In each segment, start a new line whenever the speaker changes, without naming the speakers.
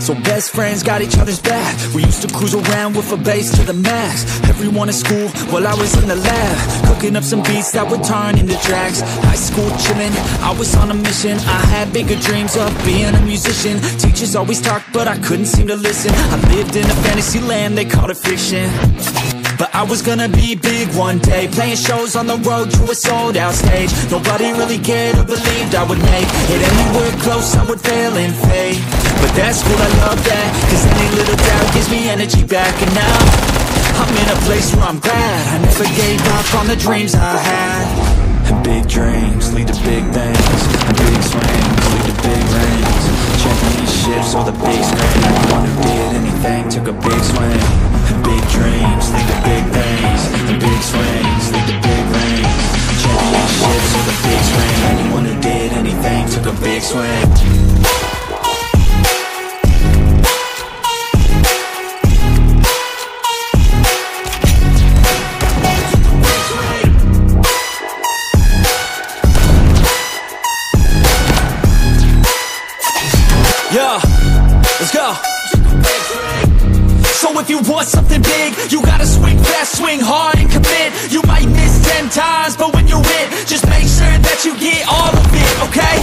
So best friends got each other's back. We used to cruise around with a bass to the max. Everyone in school while I was in the lab. Cooking up some beats that would turn into tracks High school chillin', I was on a mission. I had bigger dreams of being a musician. Teachers always talked but I couldn't seem to listen. I lived in a fantasy land, they called it fiction but I was gonna be big one day. Playing shows on the road to a sold out stage. Nobody really cared or believed I would make It. Anywhere close I would fail and fade But that's cool, I love that Cause any little doubt gives me energy back. And now I'm in a place where I'm glad I never gave up on the dreams I had. And big dreams lead to big things. And big swings lead to big rings. Championships or the big screen. Anyone who did anything took a big swing Big dreams lead to big things. And big swings lead to big rings. The big screen Anyone did anything took a big swing. Yeah, let's go. If you want something big, you gotta swing fast, swing hard and commit. You might miss ten times, but when you hit, just make sure that you get all of it, okay?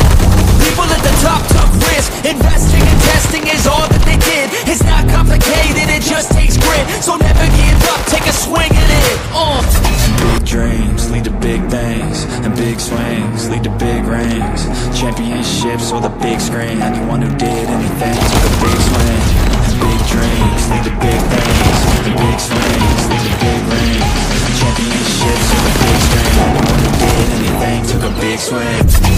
People at the top took risks, investing and testing is all that they did. It's not complicated, it just takes grit, so never give up, take a swing at it, uh. Big dreams lead to big things, and big swings lead to big rings. Championships or the big screen, anyone who did anything big swings.